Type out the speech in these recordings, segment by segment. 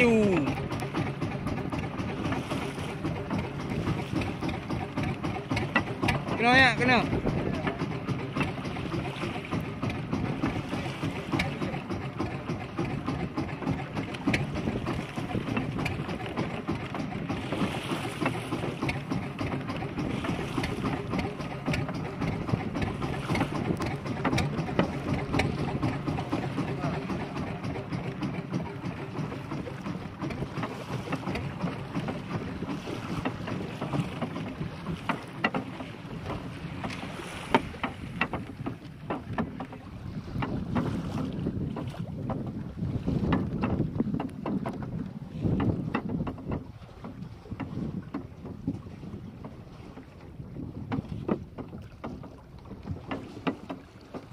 Maju. Kena ya, kena.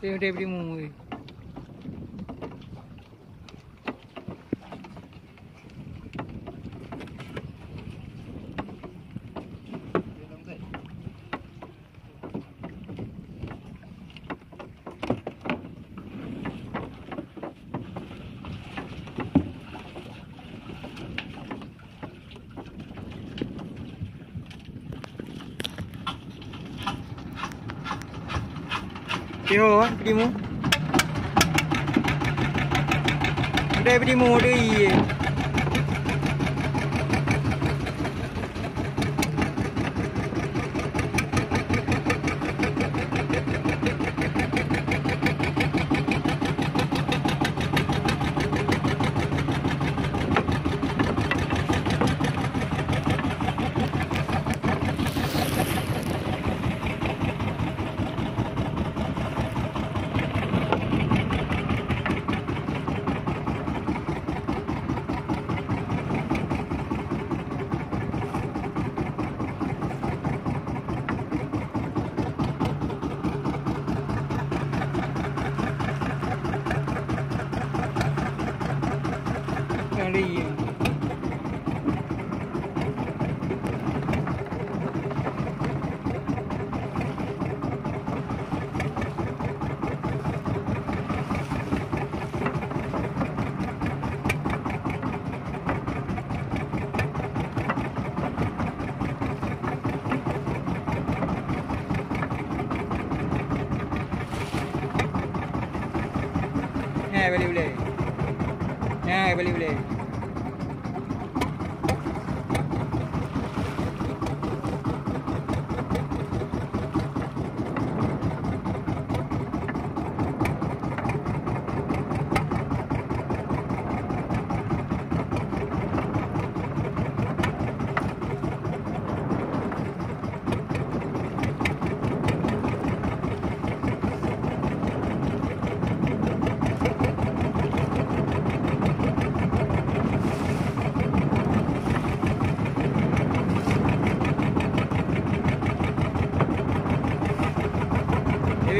Dia dia beri Tengok ah, beri mu. Dia beri mu dia. iya. Yang dia. iya. Eh, boleh boleh. Eh, boleh boleh.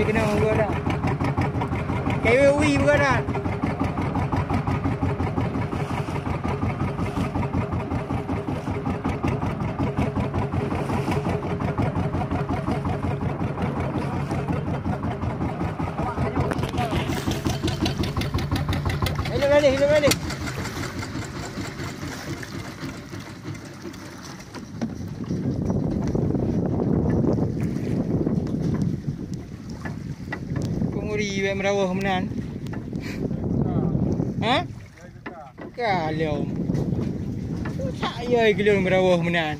Kena dah. Dewi ui bukan dah. Kunguri wek merawah menan. Ha? Kalau. Saya gila merawah menan.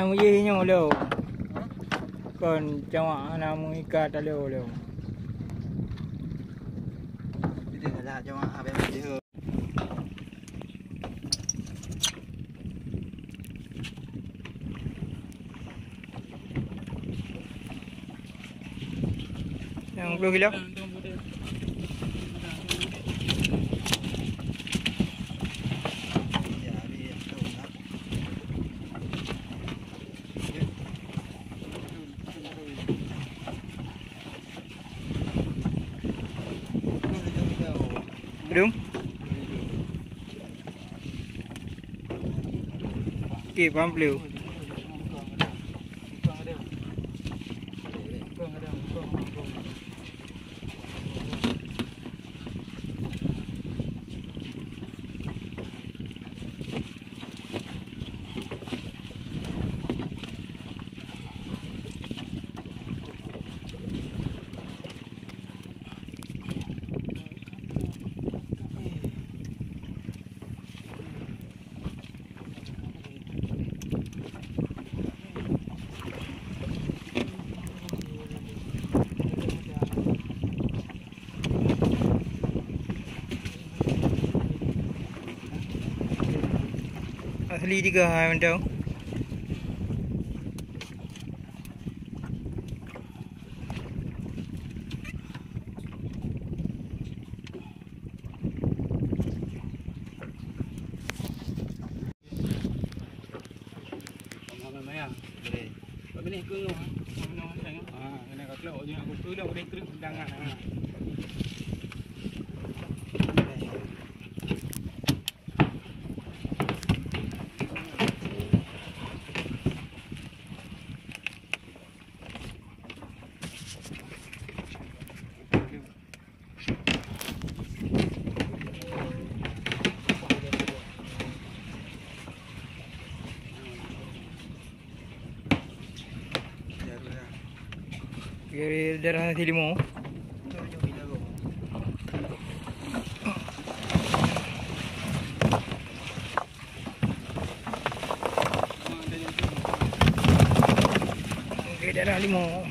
ang yi nyo lo kon chawa na mo ka ta lo lo đi là cho mà bên mình đi hương. Hãy subscribe cho kênh Ghiền Mì Gõ Để không? bỏ lỡ những video hấp dẫn की पंप लियो Asli tiga hai. Boleh. Ini ke Ha, kena kat keluar je aku ke dah boleh kering undangan ha. Kiri darah nasi limau. Okey, darah limau.